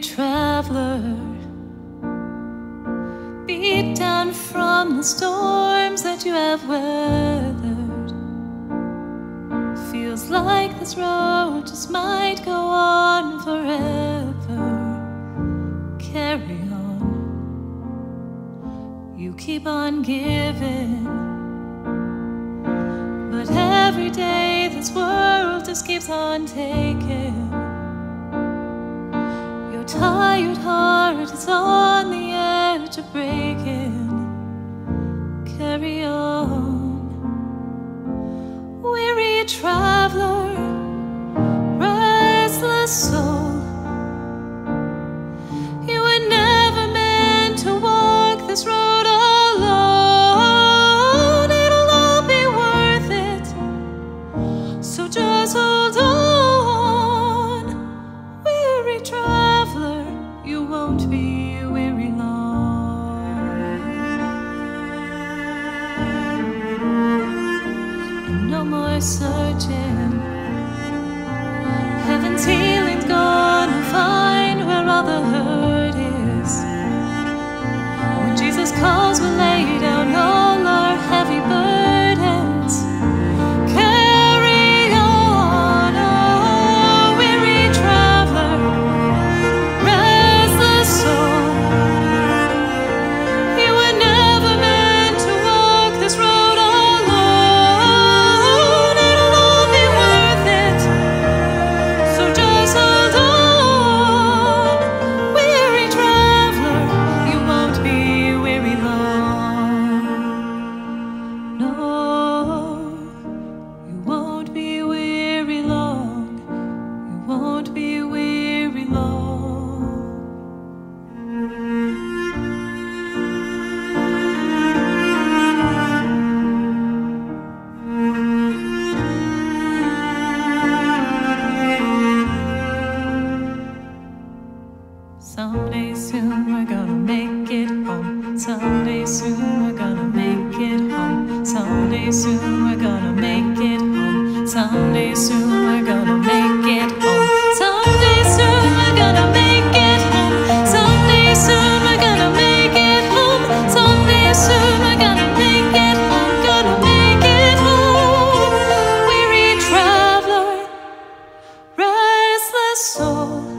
traveler, beat down from the storms that you have weathered. Feels like this road just might go on forever. Carry on, you keep on giving. But every day this world just keeps on taking tired heart is on the edge of breaking. Carry on, weary traveler, restless soul. Searching. Someday soon we're gonna make it home. Someday soon we're gonna make it home. Someday soon we're gonna make it home. Someday soon we're gonna make it home. Someday soon we're gonna make it home. Someday soon we're gonna make it home. Someday soon we're gonna make it. Gonna make it home. Weary traveler, restless soul.